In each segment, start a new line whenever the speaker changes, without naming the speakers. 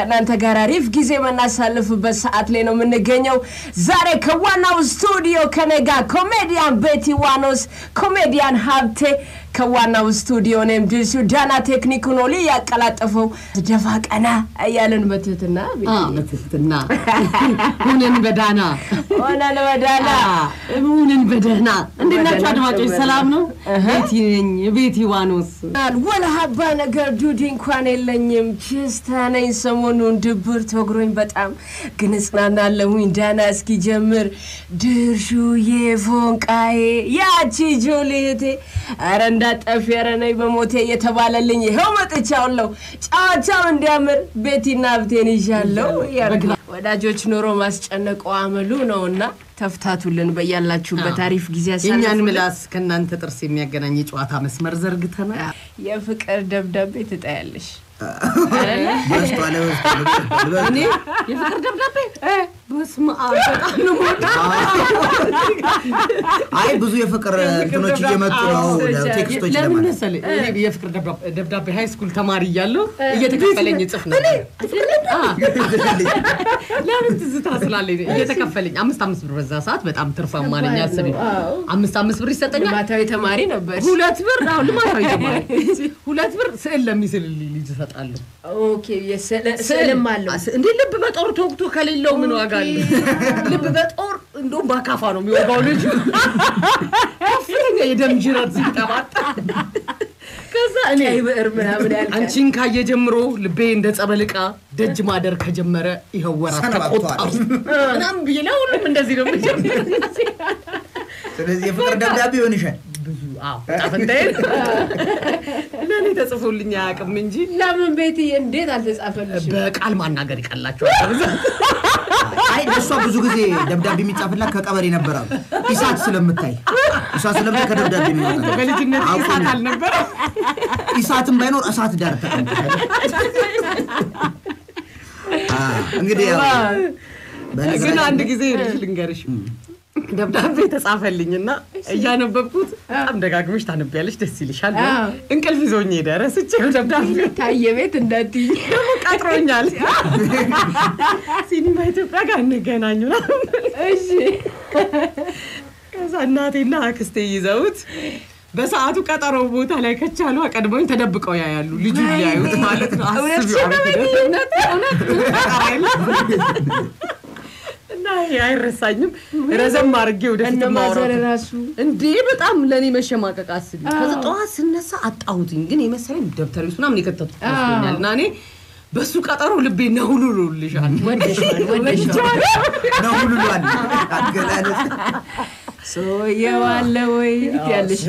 ከእናንተ ጋር አሪፍ ጊዜ የምናሳልፍበት ሰዓት ላይ ነው የምንገኘው። ዛሬ ከዋናው ስቱዲዮ ከኔ ጋር ኮሜዲያን ቤቲ ዋኖስ፣ ኮሜዲያን ሀብቴ ከዋናው ስቱዲዮ እኔም ድርሱ ዳና ቴክኒክ ሆኖ ያቀላጠፈው ደፋ ቀና እያለን በትህትና
በትህትና። ሁነን በዳና
ሆነን በዳና
ሁነን በደህና እንዴት ናችሁ አድማጮች? ሰላም ነው። ቤቲ ነኝ ቤቲ ዋኖስ።
ወላ ሀባ ነገር ዱዲ እንኳን የለኝም። ችስታ ነኝ። ሰሞኑን ድብር ተግሮኝ በጣም ግን እጽናናለሁኝ። ዳና እስኪጀምር ድርሹዬ ፎንቃዬ ያቺ ጆሌቴ አረ እንዳጠፊ ኧረ ነይ በሞቴ እየተባለልኝ ይኸው መጥቻለሁ። ጨዋታው እንዲያምር ቤቲና ሀብቴን ይዣለሁ። ወዳጆች ኑሮ ማስጨነቁ አመሉ ነውና ተፍታቱልን። በያላችሁበት አሪፍ ጊዜ
የእኛን ምላስ ከእናንተ ጥርስ የሚያገናኝ የጨዋታ መስመር ዘርግተናል።
የፍቅር ደብዳቤ ትጠያለሽ።
የፍቅር ደብዳቤ በስመ አብ በጣም ነው የምወደው።
አይ ብዙ የፍቅር እንትኖች እየመጡ ነው text
ኦች
ለምን
መሰለህ እኔ የፍቅር ደብዳቤ- high school ተማሪ እያለሁ እየተከፈለኝ እጽፍ ነበር። አ፣ ለምን ትዝታ ስላለኝ እየተከፈለኝ አምስት አምስት ብር በዛ ሰዓት በጣም ትርፋማ ነኝ። አስቢ አምስት አምስት ብር ይሰጠኛል።
ልማታዊ ተማሪ ነበር።
ሁለት ብር አሁን ልማታዊ ተማሪ ሁለት ብር ስዕል ለሚስልልኝ ልጅ እሰጣለሁ።
ስዕልም አለው።
እንዴ ልብ በጦር ተወግቶ ከሌለው ምን ዋጋ ልብ በጦር እንደውም በአካፋ ነው የሚወጋው ልጁ። ከፍተኛ የደም ጅረት ሲጠባጣ ከዛ እኔ
ብዕር ምናምን ያልቃል።
አንቺን ካየ ጀምሮ ልቤ እንደ ጸበል ዕቃ ደጅ ማደር ከጀመረ ይኸው ወራት ተቆጠሩ ምናምን ብዬ ለሁሉም እንደዚህ ነው የምጀምረው።
ስለዚህ የፍቅር ደብዳቤ ይሆንሻል
ፈንታዬ ለእኔ ተጽፎልኝ አያውቅም እንጂ
ለምን ቤትዬ እንዴት አልተጻፈልሽም?
በቃል ማናገር ይቀላቸዋል።
አይ እሷ ብዙ ጊዜ ደብዳቤ የሚጻፍላት ከቀበሌ ነበራሉ ኢሳት ስለምታይ ኢሳት ስለምታይ ከደብዳቤ ነው የሚወጣው።
በልጅነት
ነው።
አልነበረ
ኢሳትም ባይኖር እሳት ዳር ተቀምጠሻል። አ፣ እንግዲህ
ግን አንድ ጊዜ ልጅ ልንገርሽ ደብዳቤ ተጻፈልኝና እያነበብኩት በጣም ደጋግመሽ ታነቢያለሽ፣ ደስ ይልሻል። እንቅልፍ ይዞኝ ሄደ። ረስቼው ደብዳቤ
ታየ ቤት እንዳትይኝ።
ደግሞ ቀጥሮኛል። ሲኒማ ኢትዮጵያ ጋር እንገናኙ ምናምን።
እሺ
ከዛ እናቴና አክስቴ ይዘውት በሰዓቱ ቀጠሮ ቦታ ላይ ከቻሉ ቀድመውኝ ተደብቀው ያያሉ። ልጁ ሊያዩት ማለት ነው። አስቢው አይረሳኝም። ረዘም አድርጌ ወደፊት ማውራት
ራሱ
እንዴ በጣም ለእኔ መሸማቀቅ አስቢ። ከዛ ጠዋት ስነሳ አጣሁትኝ፣ ግን የመሰለኝ ደብተር ውስጥ ምናምን የከተቱት ይመስለኛል። እና እኔ በሱ ቀጠሮ ልቤ ነሁሉሉልሻል።
ወደሽዋል ወደሽዋል።
ነው ሁሉ ሏል አገላለጽ
ሰውዬው አለ ወይ? ያለሽ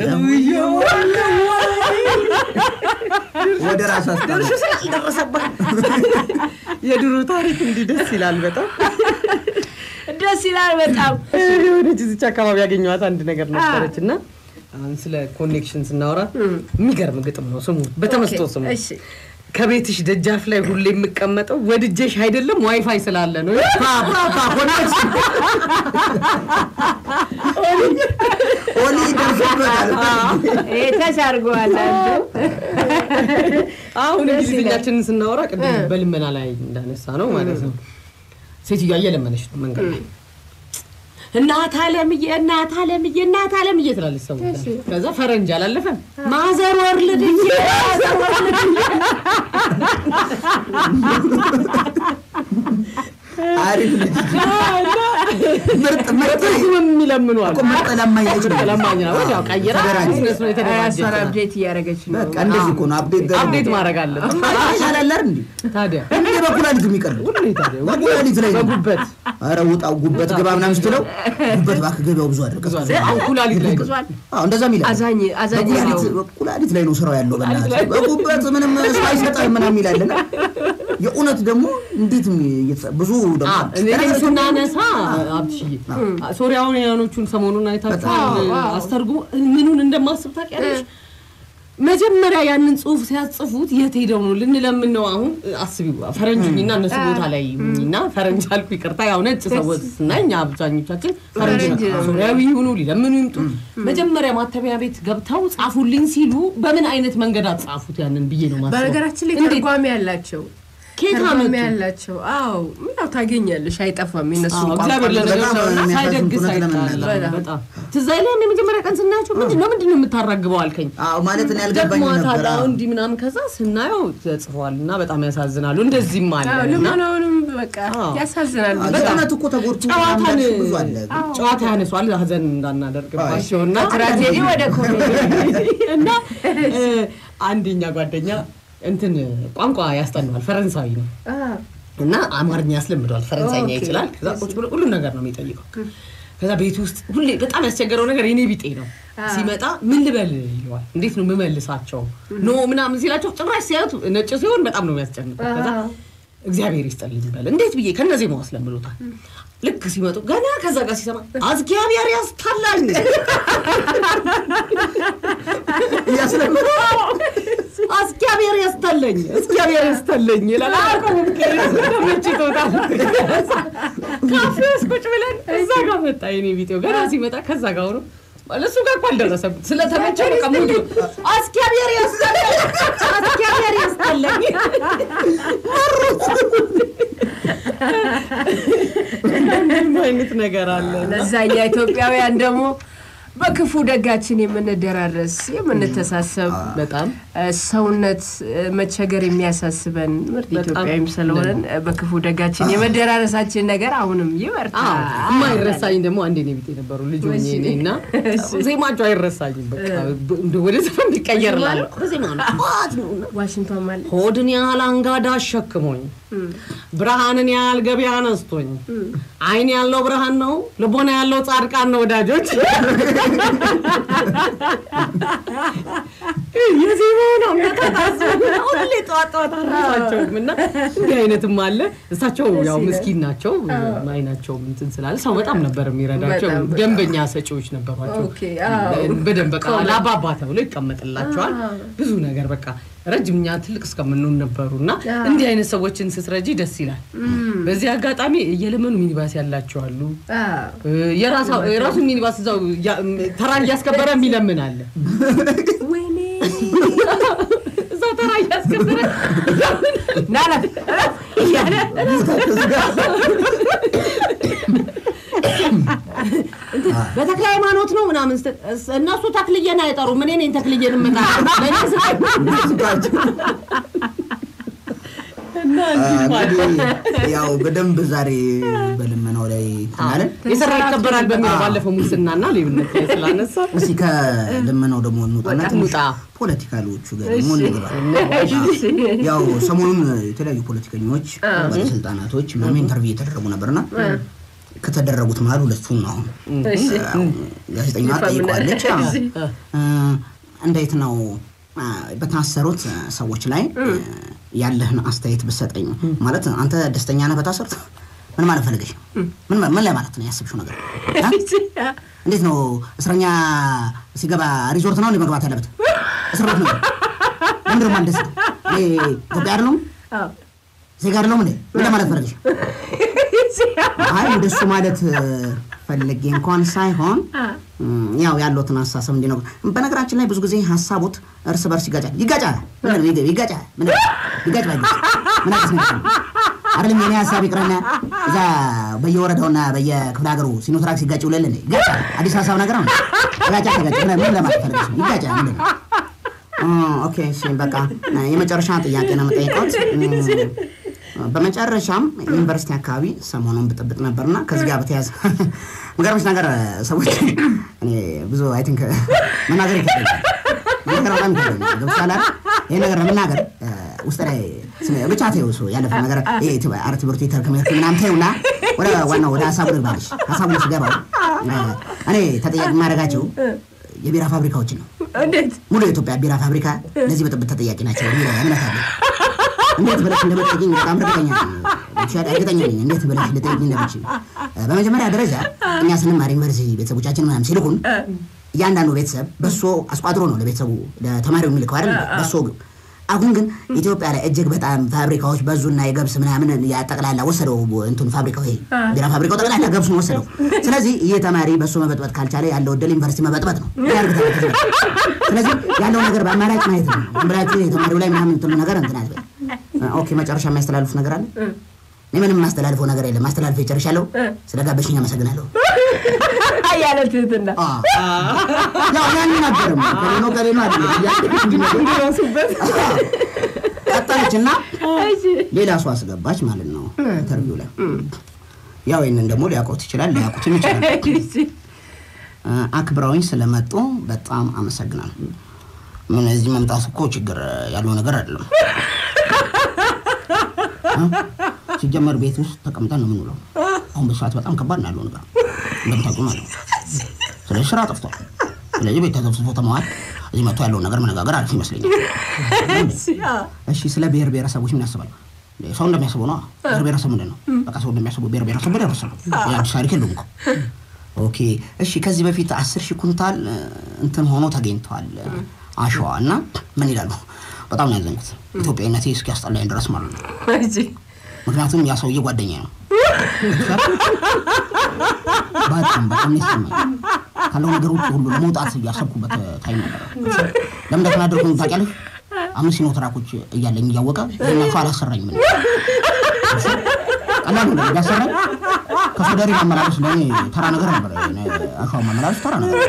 ወደ ራስ አስታለ
ድርሹ ስላልደረሰባት። የድሮ ታሪክ እንዲህ ደስ ይላል በጣም
ደስ ይላል በጣም።
የሆነች እዚች አካባቢ ያገኘኋት አንድ ነገር ነበረች እና አሁን ስለ connection ስናወራ የሚገርም ግጥም ነው። ስሙ በተመስጦ ስሙ
እሺ
ከቤትሽ ደጃፍ ላይ ሁሌ የምቀመጠው ወድጄሽ አይደለም ዋይፋይ ስላለ ነው።
አንዱ
አሁን እንግሊዝኛችንን ስናወራ ቅድም በልመና ላይ እንዳነሳ ነው ማለት ነው። ሴትዮዋ እየለመነች ነው መንገድ ላይ እናት አለምዬ እናት አለምዬ እናት አለምዬ ትላለች ሰው። ከዛ ፈረንጅ አላለፈም። mother world
አሪፍ ልጅ ምርጥ ምርጥ
የሚለምኑ አሉ።
ምርጥ ለማኝ
ለማኝ ነው። ቀይራ
አፕዴት እያደረገች ነው።
በቃ እንደዚህ እኮ ነው። አፕዴት ገ
አፕዴት ማድረግ አለበት
ያላላር እንዴ?
ታዲያ
እንዴ በኩላሊት የሚቀርብ
ሁሌ ታዲያ
በኩላሊት ላይ ነው።
በጉበት
ኧረ ውጣው ጉበት ግባ ምናምን ስትለው ጉበት እባክህ ገበያው ብዙ
ኩላሊት ላይ ነው።
ብዙል
አዎ እንደዛም ይላል
አዛኝ አዛኝ ነው።
በኩላሊት ኩላሊት ላይ ነው ስራው ያለው በእናትህ። በጉበት ምንም ሰው አይሰጠህም ምናምን ይላልና የእውነት ደግሞ እንዴት ብዙ
ስናነሳ አብትሽዬ ሶሪያውያኖቹን ሰሞኑን አይታችኋል። አስተርጉሞ ምኑን እንደማስብ ታውቂያለሽ? መጀመሪያ ያንን ጽሁፍ ሲያጽፉት የት ሄደው ነው ልንለምን ነው? አሁን አስቢው ፈረንጅኝና እነሱ ቦታ ላይ እና ፈረንጅ አልኩ ይቅርታ፣ ያው ነጭ ሰዎች እና እኛ አብዛኞቻችን ፈረንጅ
ፈረንጅ
ነው። ሶሪያዊ ይሁኑ ሊለምኑ ይምጡ፣ መጀመሪያ ማተሚያ ቤት ገብተው ጻፉልኝ ሲሉ በምን አይነት መንገድ አጻፉት? ያንን ብዬ ነው ማስበው።
በነገራችን ላይ? ተርጓሚ ያላቸው ተርጓሚ
አመጡ?
ያላቸው? አዎ ያው ታገኛለሽ አይጠፋም የነሱ
እግዚአብሔር ሳይደግስ በጣም ትዝ አይልም የመጀመሪያ ቀን ስናያቸው ምንድን ነው ምንድን ነው የምታራግበው አልከኝ።
አዎ ማለት እኔ ያልገባኝ
ደክሟታል
ነበር።
አዎ፣ እንዲህ ምናምን ከዛ ስናየው ተጽፏል እና በጣም ያሳዝናሉ። እንደዚህም አለ
ልመናውንም በቃ
እኮ ተጎድቶ
ጨዋታ ያነሷል ሀዘን እንዳናደርግባቸው እና
tragedy ወደ ኮሜዲ።
እና አንደኛ ጓደኛ እንትን ቋንቋ ያስጠናዋል። ፈረንሳዊ ነው። እና አማርኛ ያስለምደዋል። ፈረንሳይኛ ይችላል። ከዛ ቁጭ ብሎ ሁሉን ነገር ነው የሚጠይቀው። ከዛ ቤት ውስጥ ሁሌ በጣም ያስቸገረው ነገር የኔ ቢጤ ነው። ሲመጣ ምን ልበል ይለዋል። እንዴት ነው የምመልሳቸው? ኖ ምናምን ሲላቸው ጭራሽ ሲያዩት ነጭ ሲሆን በጣም ነው የሚያስጨንቀው። ከዛ እግዚአብሔር ይስጠልኝ በል። እንዴት ብዬ ከነዚህ ነው አስለምዶታል? ልክ ሲመጡ ገና ከዛ ጋር ሲሰማ እግዚአብሔር ያስታላኝ!
እያስለመደ
እግዚአብሔር ያስታለኝ እግዚአብሔር ያስታለኝ ይላል። ተመችቶታል። ካፌ ውስጥ ቁጭ ብለን እዛ ጋር መጣ የኔ ቢጤው ገና ሲመጣ ከዛ ጋር ሆኖ እሱ ጋር እኮ አልደረሰም። ስለተመቸው በቃ ሙሉ እግዚአብሔር ያስታለኝ እግዚአብሔር ያስታለኝ ምንም አይነት ነገር አለ
ለዛኛ ኢትዮጵያውያን ደግሞ በክፉ ደጋችን የምንደራረስ የምንተሳሰብ
በጣም።
ሰውነት መቸገር የሚያሳስበን ምርጥ ኢትዮጵያዊም ስለሆነን በክፉ ደጋችን የመደራረሳችን ነገር አሁንም ይበርታ።
አዎ። የማይረሳኝ ደግሞ አንዴ ነው ቤት የነበሩ ልጅ ሆኜ እኔ እና ዜማቸው አይረሳኝም። ወደ ዘፈን ቢቀየር እላለሁ። በዜማ ነው
ዋሽንግቶን ማለት
ሆድን ያህል አንጋዳ አሸክሞኝ ብርሃንን ያህል ገበያ አነስቶኝ አይን ያለው ብርሃን ነው፣ ልቦና ያለው ጻድቃን ነው ወዳጆች። የዜማውን አመጣጥ ሁሌ ጠዋት ጠዋት እና እንዲህ አይነትም አለ። እሳቸው ያው ምስኪን ናቸው፣ አይናቸው እንትን ስላለ ሰው በጣም ነበር የሚረዳቸው። ደንበኛ ሰጪዎች ነበሯቸው። በደንብ በቃ ለአባባ ተብሎ ይቀመጥላቸዋል። ብዙ ነገር በቃ ረጅም እኛ ትልቅ እስከምንሆን ነበሩ እና እንዲህ አይነት ሰዎችን ስትረጂ ደስ ይላል። በዚህ አጋጣሚ እየለመኑ ሚኒባስ የራሳ- የራሱን ሚኒባስ እዛው ተራ እያስከበረ የሚለምን አለ። እዛው ተራ እያስከበረ
እያለ
በተክለ ሃይማኖት ነው ምናምን እነሱ ተክልዬን አይጠሩም። እኔ ነኝ እና
እንግዲህ ያው በደንብ ዛሬ በልመናው ላይ ትናለን
የሰራ ይከበራል በሚለው ባለፈው ሙስናና ሌብነት ስላነሳ
እስቲ ከልመናው ደግሞ እንውጣና ትንሽ ፖለቲካሎቹ ጋር ደግሞ እንግባ። ያው ሰሞኑን የተለያዩ ፖለቲከኞች፣ ባለስልጣናቶች ምናምን interview እየተደረጉ ነበርና ከተደረጉት መሀል ሁለቱን ነው አሁን አዎ። እ፣ እንዴት ነው በታሰሩት ሰዎች ላይ ያለህን አስተያየት ብሰጠኝ ማለት አንተ ደስተኛ ነህ በታሰሩት? ምን ማለት ፈልገሽ ነው? ምን ምን ላይ ማለት ነው ያስብሽው ነገር? እንዴት ነው እስረኛ ሲገባ ሪዞርት ነው መግባት ያለበት? እስር ቤት ነው። ለምንድን ነው ማለት እኔ ኢትዮጵያ አይደለሁም ዜጋ አይደለሁም እንዴ? ምን ለማለት ፈልገሽ? አይ እንደሱ ማለት ፈልጌ እንኳን ሳይሆን ያው ያለትን ሀሳብ እንዲህ ነው። በነገራችን ላይ ብዙ ጊዜ ሀሳቡት እርስ በርስ ይጋጫል። ይጋጫል። ይጋጫል? ባይ ምን አዲስ ነገር ነው? አይደለም የኔ ሀሳብ ይቅርና እዛ በየወረዳውና በየክፍለ ሀገሩ ሲኖትራክ ሲጋጭ ውለል ይጋጫል። አዲስ ሀሳብ ነገር ነው። ተጋጫ ተጋጭ ምን ለማለት? ይጋጫል ምንድን okay እሺ በቃ የመጨረሻ ጥያቄ ነው የምጠይቀውት እም፣ በመጨረሻም ዩኒቨርሲቲ አካባቢ ሰሞኑን ብጥብጥ ነበርና ከዚህ ጋር በተያያዘ መገርምሽ ነገር ሰዎች እኔ ብዙ I think መናገር በጣም አይደል? ይሄ ነገር ለመናገር ውስጥ ላይ ብቻ ተይው እሱ ያለፈ ነገር ኧረ ትምህርት ቤት ከመሄድኩ ምናምን ተይውና ወደ ዋናው ወደ ሀሳቡ ልግባልሽ። ሀሳቡን ስገባው እኔ ተጠያቂ የማደርጋቸው የቢራ ፋብሪካዎችን ነው።
እንዴት
ሙሉ የኢትዮጵያ ቢራ ፋብሪካ ለዚህ ብጥብጥ ተጠያቂ ናቸው እምነት አለ። እንዴት ብለሽ እንደምትጠይቂኝ በጣም እርግጠኛ እርግጠኛ ነኝ እንዴት ብለሽ ልጠይቂኝ እንደምትችል። እ፣ በመጀመሪያ ደረጃ እኛ ስንማር ዩኒቨርሲቲ ቤተሰቦቻችን ምናምን ሲልኩን እያንዳንዱ ቤተሰብ በሶ አስቋጥሮ ነው ለቤተሰቡ ለተማሪው የሚልከው አይደል? በሶ አሁን ግን ኢትዮጵያ ላይ እጅግ በጣም ፋብሪካዎች በዙና የገብስ ምናምን ያጠቅላላ ወሰደው እንትን ፋብሪካው ይሄ ቢራ ፋብሪካው ጠቅላላ ገብሱን ወሰደው። ስለዚህ ይህ ተማሪ በሶ መበጥበጥ ካልቻለ ያለው እድል ዩኒቨርሲቲ መበጥበጥ ነው። ስለዚህ ያለው ነገር በአማራጭ ማየት ነው። ብላችሁ የተማሪው ላይ ምናምን እንትኑ ነገር እንትን አትበል። ኦኬ መጨረሻ የሚያስተላልፉት ነገር አለ? እኔ ምንም የማስተላልፈው ነገር የለም። ማስተላልፈ ይጨርሻለሁ። ስለ ጋበሽኝ አመሰግናለሁ።
ያለ ትህትና
አ፣ ያው ያንናገርም ከሌ ነው ከሌ ነው አይደለም እያልኩ እንዲነገር
እንዲረሱበት
ቀጠለች እና ሌላ ሰው አስገባች ማለት ነው interview ላይ። ያው ይህንን ደግሞ ሊያውቁት ይችላል ሊያውቁትም ይችላል። አክብረውኝ ስለመጡ በጣም አመሰግናለሁ። ምን እዚህ መምጣት እኮ ችግር ያለው ነገር አይደለም። ሲጀመር ቤት ውስጥ ተቀምጠን ነው የምንውለው። አሁን በሰዓት በጣም ከባድ ነው ያለው ነገር እንደምታውቁ ማለት ነው። ስለዚህ ስራ ጠፍቷል። ስለዚህ ቤት ተዘብስቦ ተመዋል እዚህ መጥቶ ያለውን ነገር መነጋገር አሪፍ ይመስለኛል።
እሺ
ስለ ብሔር ብሔረሰቦች ምን ያስባል? ሰው እንደሚያስበው ነው። ብሔር ብሔረሰብ ምንድን ነው? በቃ ሰው እንደሚያስበው ብሔር ብሔረሰብ ብሔረሰብ ነው። የአዲስ ታሪክ የለውም እኮ። okay እሺ። ከዚህ በፊት አስር ሺህ ኩንታል እንትን ሆኖ ተገኝተዋል አሸዋ እና ምን ይላሉ? በጣም ነው ያዘንኩት። ኢትዮጵያዊነቴ እስኪያስጠላኝ ድረስ ማለት ነው። ምክንያቱም ያ ሰውዬ ጓደኛ ነው። በጣም በጣም የተሰማኝ። ካለው ነገር ውጭ ሁሉ ለመውጣት እያሰብኩበት ታይም ነበር። ለምን እንደተናደድኩ ታውቂያለሽ? አምስት ሲኖ ትራኮች እያለኝ እያወቀ ይህን አላሰራኝም። ነው ቢያሰራኝ ከሶደሪ ማመላለስ ለእኔ ተራ ነገር ነበር። አሸዋ ማመላለስ ተራ ነገር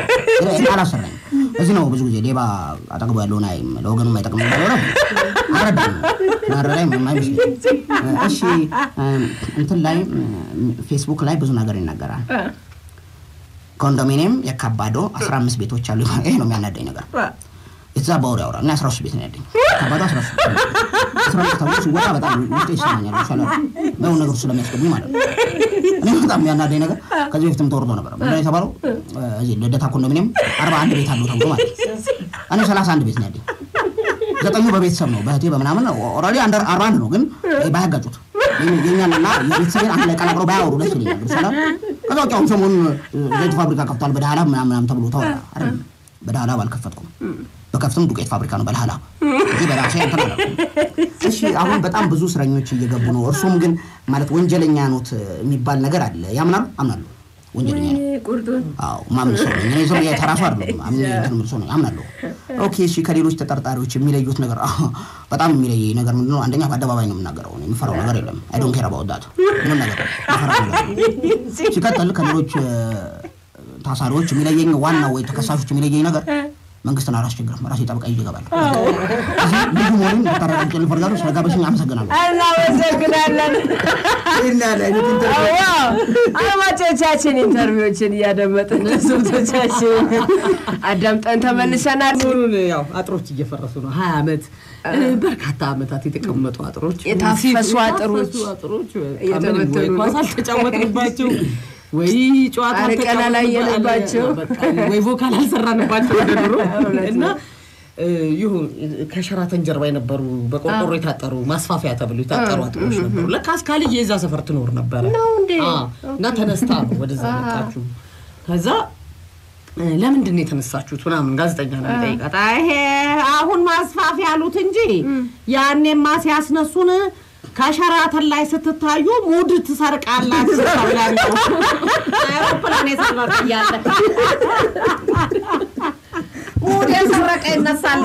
አላሰራኝም። እዚህ ነው ብዙ ጊዜ ሌባ አጠገቡ ያለውን አይም ለወገኑ የማይጠቅም ያለው ነው አረዳኝ ማረዳኝ እሺ እንትን ላይ ፌስቡክ ላይ ብዙ ነገር ይናገራል። ኮንዶሚኒየም የካባዶ 15 ቤቶች አሉ። ይሄ ነው የሚያናደኝ ነገር። የተዛ በወር ያወራል እና 13 ቤት ነው ያለኝ። ካባዶ 13 13 ተብሎ ሲወጣ በጣም ውስጤ ይሰማኛል። ይሻላል ነው ነገሩ ስለሚያስገቡኝ ማለት ነው። እኔ በጣም የሚያናደኝ ነገር ከዚህ በፊትም ተወርዶ ነበር። ምንድን ነው የተባለው? እዚህ ልደታ ኮንዶሚኒየም 41 ቤት አለው ተብሎ ማለት ነው። እኔ 31 ቤት ነው ያለኝ። ዘጠኙ በቤተሰብ ነው በእህቴ በምናምን already አንድ አርባ አንድ ነው፣ ግን ባያጋጩት የኛንና የቤተሰቤን አንድ ላይ ቀላቅለው ባያወሩ ደስ ይለኛል። ሰላም ከዛ ውጭ አሁን ሰሞኑን ዘይት ፋብሪካ ከፍቷል በዳህላብ ምናምን ተብሎ ተወራ። በዳህላብ አልከፈትኩም፣ ብከፍትም ዱቄት ፋብሪካ ነው በዳህላብ እንጂ በራሴ አላልኩም። እሺ አሁን በጣም ብዙ እስረኞች እየገቡ ነው። እርሱም ግን ማለት ወንጀለኛ ኖት የሚባል ነገር አለ። ያምናሉ? አምናለሁ ወንጀለኛ ነው።
ቁርጡን
አዎ ማምን ሰው ነኝ እኔ ዝም ብዬ ተራ ሰው አይደለሁም። አምን እንትን የምል ሰው ነኝ አምናለሁ። okay እሺ ከሌሎች ተጠርጣሪዎች የሚለዩት ነገር በጣም የሚለይ ነገር ምንድን ነው? አንደኛ በአደባባይ ነው የምናገረው። የምፈራው ነገር የለም። I don't care about that ምንም ነገር ሲቀጥል ከሌሎች ታሳሪዎች የሚለየኝ ዋናው ወይ ተከሳሾች የሚለየኝ ነገር መንግስትን አላስቸግርም። ራሴ ጠበቃ ይዤ እገባለሁ። እዚህ ልዩ መሆኑን እንድታረጋግጡ እፈልጋለሁ። ስለጋበዝሽኝ አመሰግናለሁ።
እናመሰግናለን።! አድማጮቻችን interview ዎችን እያደመጥን ስብቶቻችን አዳምጠን ተመልሰናል።
ሰሞኑን ያው አጥሮች እየፈረሱ ነው። ሀያ ዓመት በርካታ ዓመታት የተቀመጡ አጥሮች
የታፈሱ አጥሮች
አጥሮች ኳስ አልተጫወትንባቸው ወይ ጨዋታ በቃ ወይ ቮካል አልሰራንባቸው ወደ ድሮ። እና ይሁን ከሸራተን ጀርባ የነበሩ በቆርቆሮ የታጠሩ ማስፋፊያ ተብሎ የታጠሩ አጥሮች ነበሩ። ለካ አስካልዬ የዛ ሰፈር ትኖር ነበረ። እና ተነስታ ነው ወደዛ መጣችሁ። ከዛ ለምንድን ነው የተነሳችሁት? ምናምን ጋዜጠኛ ነው የሚጠይቃት። ይሄ አሁን ማስፋፊያ ያሉት እንጂ ያኔማ ሲያስነሱን ከሸራተን ላይ ስትታዩ ሙድ ትሰርቃላችሁ ተብለን ነው። አይሮፕላን የሰረቀ እያለ ሙድ የሰረቀ ይነሳል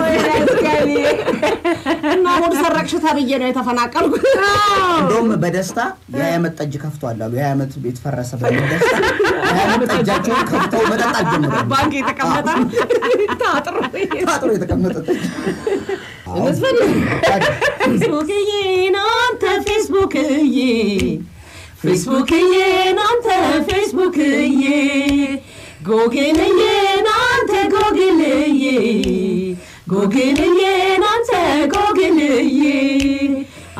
እና ሙድ ሰረቅሽ ተብዬ ነው የተፈናቀልኩት።
እንደውም በደስታ የሀያ ዓመት ጠጅ ከፍቷል አሉ። የሀያ ዓመት ቤት ፈረሰ በሚል ደስታ የሀያ ዓመት ጠጃቸውን ከፍተው መጠጣት ጀመሩ።
ባንክ የተቀመጠ ታጥሮ
ታጥሮ የተቀመጠ ጠጅ
ፌስቡክዬ ናንተ ፌስቡክዬ ፌስቡክዬ ናንተ ፌስቡክዬ ጎግልዬ ናንተ ጎግልዬ ጎግልዬ ናንተ ጎግልዬ።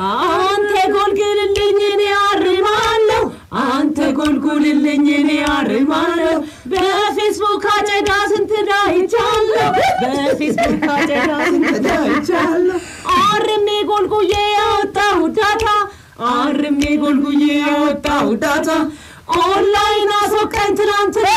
አንተ ጎልግልልኝ እኔ አርማለሁ። አንተ ጎልጉልልኝ እኔ አርማለሁ። በፌስቡክ አጨዳ ስንት ዳይቻለሁ። በፌስቡክ አጨዳ ስንት ዳይቻለሁ። አርሜ ጎልጉዬ ያወጣሁ ዳታ አርሜ ጎልጉዬ ያወጣሁ ዳታ። ኦንላይን አስወቀኝ ትናንትና